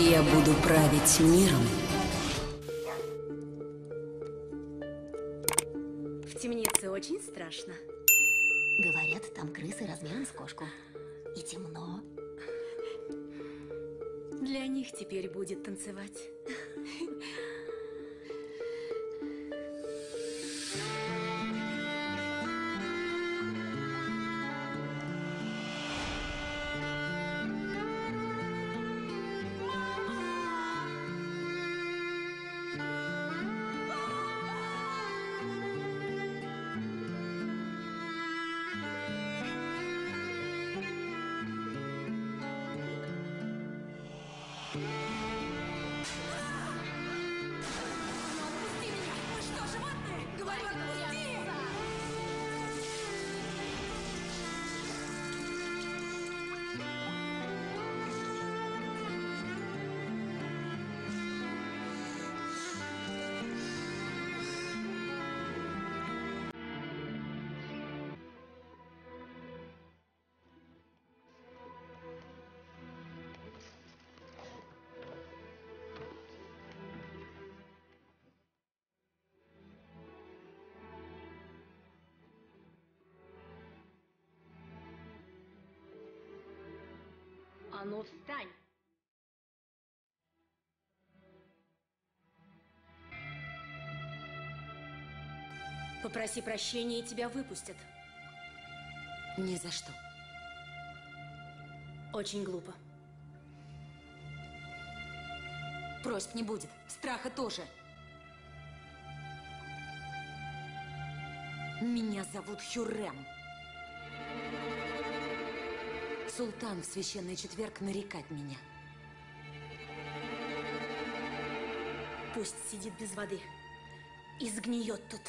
Я буду править миром. В темнице очень страшно. Говорят, там крысы размером с кошку. И темно. Для них теперь будет танцевать. Ну встань! Попроси прощения, и тебя выпустят. Ни за что. Очень глупо. Просьб не будет. Страха тоже. Меня зовут Хюррем. Султан в священный четверг нарекать меня. Пусть сидит без воды и сгниет тут.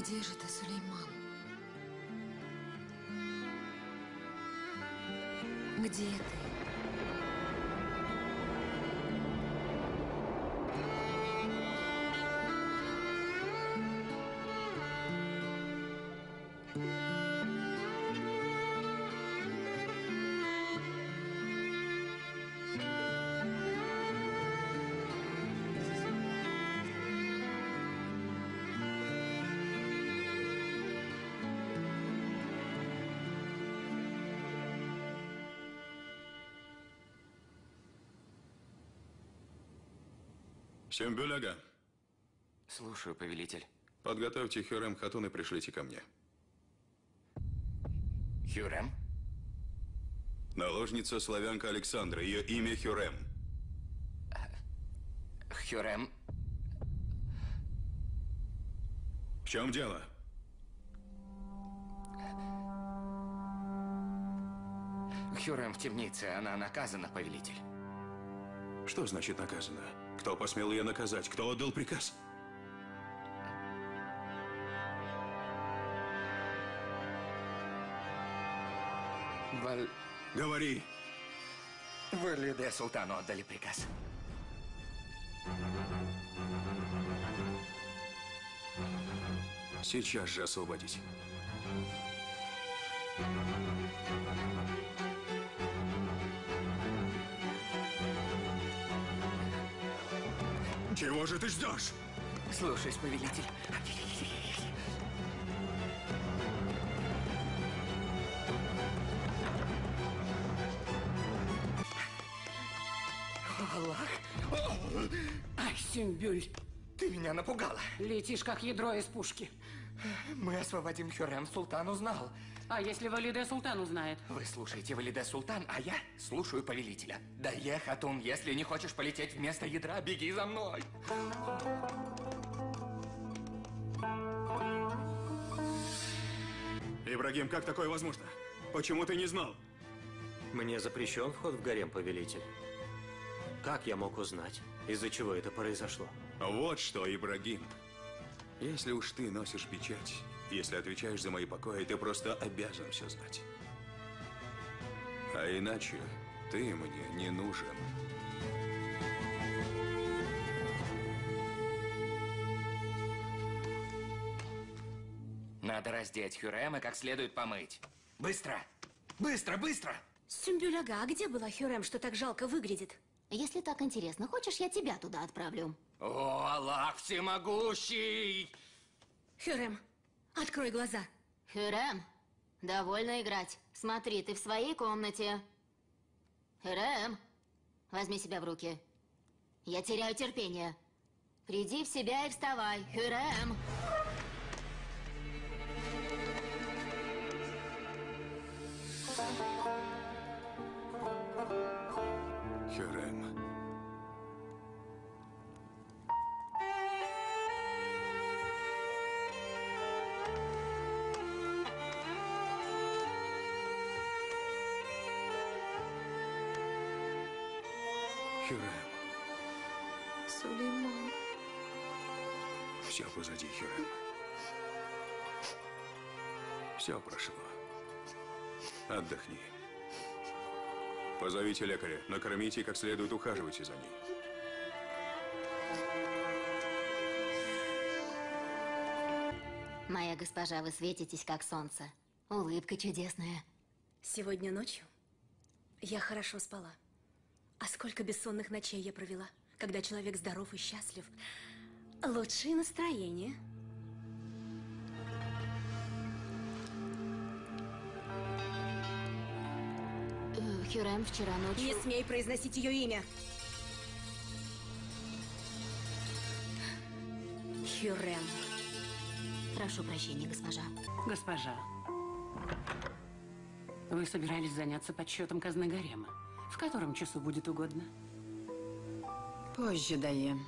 Где же ты, Сулейман? Где ты? Сюмбюль ага. Слушаю, повелитель. Подготовьте Хюрем Хатун и пришлите ко мне. Хюрем? Наложница славянка Александра. Ее имя Хюрем. Хюрем? В чем дело? Хюрем в темнице. Она наказана, повелитель. Что значит наказано? Кто посмел ее наказать? Кто отдал приказ? Валь... Говори. Валиде Султану отдали приказ. Сейчас же освободить. Чего же ты ждешь? Слушаюсь, повелитель. Аллах, Ай, Сюмбюль, ты меня напугала. летишь как ядро из пушки. Мы освободим Хюрем, Султан узнал. А если Валиде Султан узнает? Вы слушаете Валиде Султан, а я слушаю повелителя. Да Хатун, если не хочешь полететь вместо ядра, беги за мной. Ибрагим, как такое возможно? Почему ты не знал? Мне запрещен вход в гарем, повелитель. Как я мог узнать, из-за чего это произошло? Вот что, Ибрагим. Если уж ты носишь печать, если отвечаешь за мои покои, ты просто обязан все знать. А иначе ты мне не нужен. Надо раздеть Хюрем и как следует помыть. Быстро! Быстро, быстро! Сюмбюляга, а где была Хюрем, что так жалко выглядит? Если так интересно, хочешь, я тебя туда отправлю? О, Аллах всемогущий! Хюрем, открой глаза. Хюрем, довольно играть. Смотри, ты в своей комнате. Хюрем, возьми себя в руки. Я теряю терпение. Приди в себя и вставай. Хюрем! Хюрем. Хюрем. Сулейман. Все позади, Хюрем. Все прошло. Отдохни. Позовите лекаря, накормите и как следует ухаживайте за ним. Моя госпожа, вы светитесь, как солнце. Улыбка чудесная. Сегодня ночью я хорошо спала. А сколько бессонных ночей я провела, когда человек здоров и счастлив. Лучшее настроение. Э, Хюрем вчера ночью... Не смей произносить ее имя. Хюрем. Прошу прощения, госпожа. Госпожа, вы собирались заняться подсчетом казны гарема. В котором часу будет угодно? Позже даем.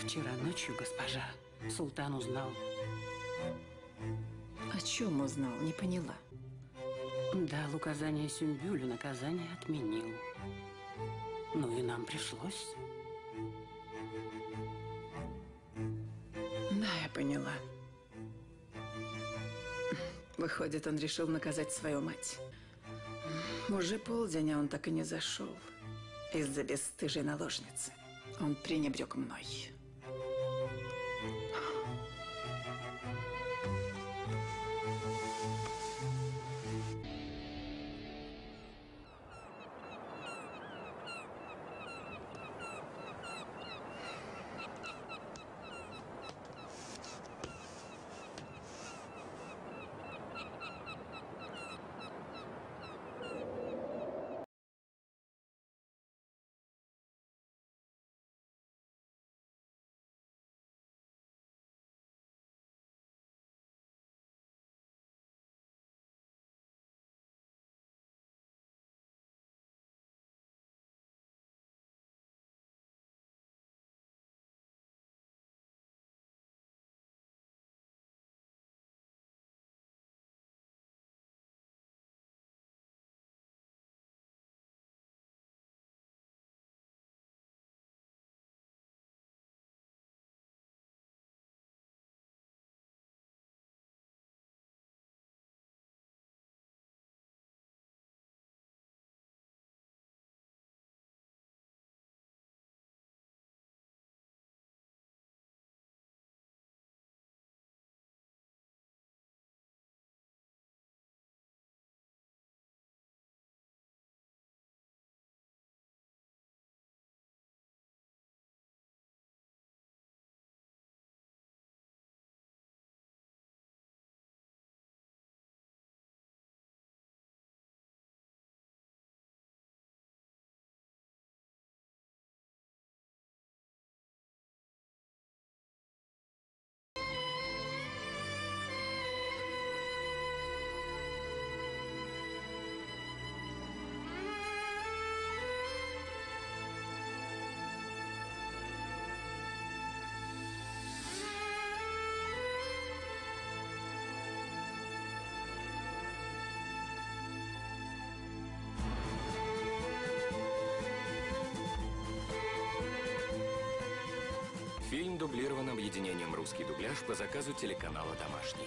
Вчера ночью, госпожа, султан узнал. О чем узнал, не поняла. Дал указание Сюмбюлю, наказание отменил. Ну и нам пришлось. Поняла. Выходит, он решил наказать свою мать. Уже полдень, а он так и не зашел. Из-за бесстыжей наложницы. Он пренебрег мной. Дублирован объединением «Русский дубляж» по заказу телеканала «Домашний».